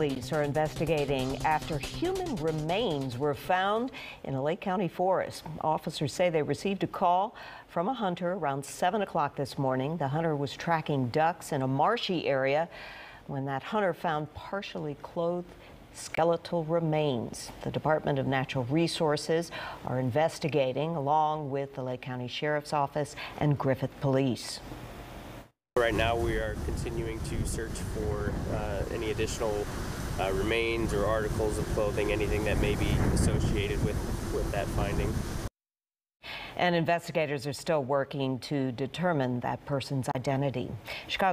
Police are investigating after human remains were found in a Lake County forest. Officers say they received a call from a hunter around 7 o'clock this morning. The hunter was tracking ducks in a marshy area when that hunter found partially clothed skeletal remains. The Department of Natural Resources are investigating along with the Lake County Sheriff's Office and Griffith Police. Right now, we are continuing to search for uh, additional uh, remains or articles of clothing, anything that may be associated with, with that finding. And investigators are still working to determine that person's identity. Chicago